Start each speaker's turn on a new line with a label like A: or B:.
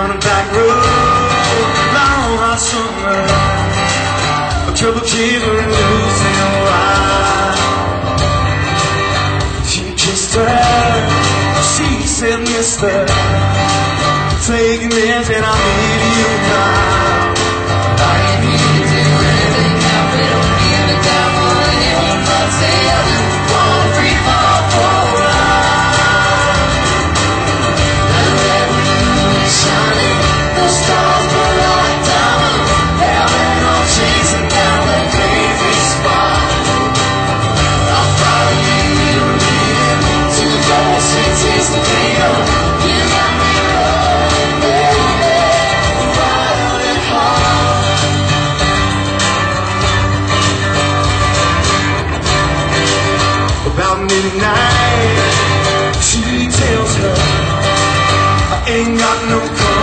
A: down a back road, long hot summer, a troubled fever and losing a wife. She kissed her, she said, Mister, take this and I'll make you cry. midnight. She tells her, I ain't got no